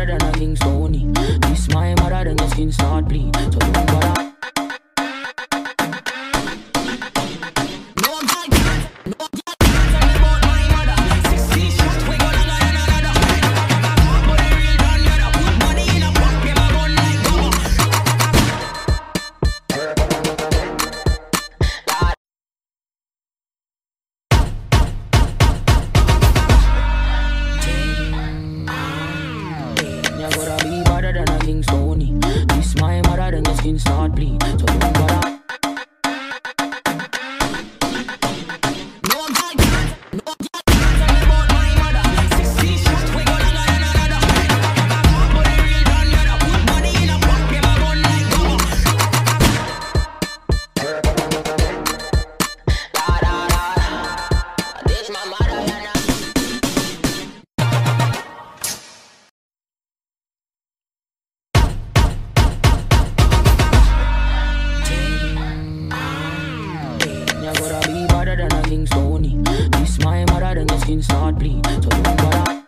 harder than a King Sony. Kiss my mother, then your skin start bleed. So don't bother. harder than a Kingstoney. this my mother, then your skin start bleed. So don't bother. things only. This my mother, then your skin start bleed. So don't bother.